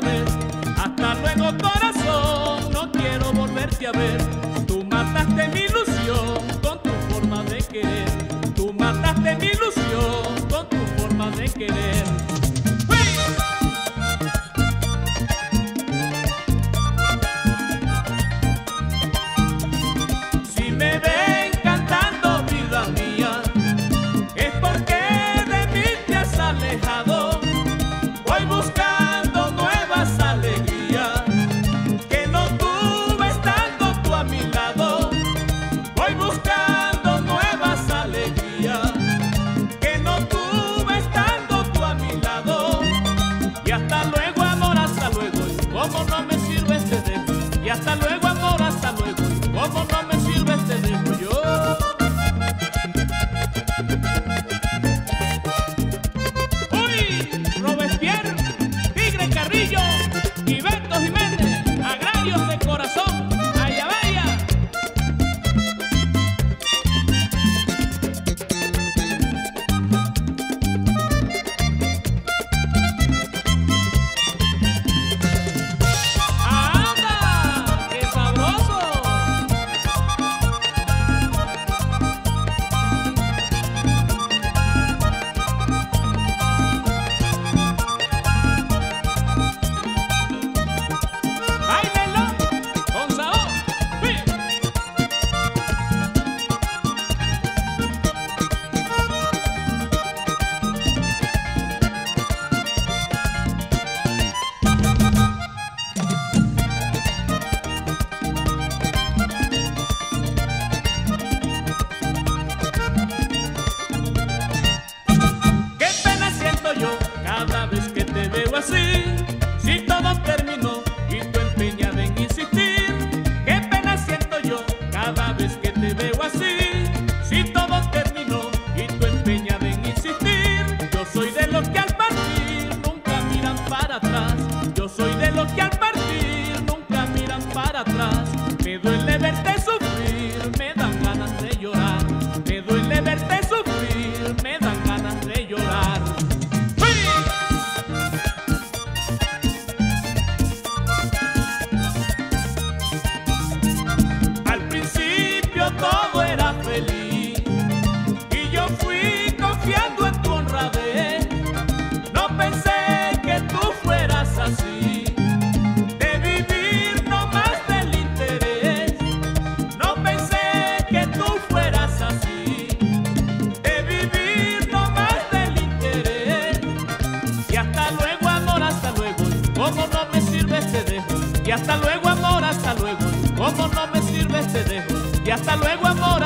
Hasta luego corazón, no quiero volverte a ver. Tú mataste mi ilusión con tu forma de querer. Tú mataste mi ilusión con tu forma de querer. ¿Cómo no me sirve este dejo? Y hasta luego amor, hasta luego. ¿Cómo no me sirve este dejo yo? soy de los que y hasta luego amor.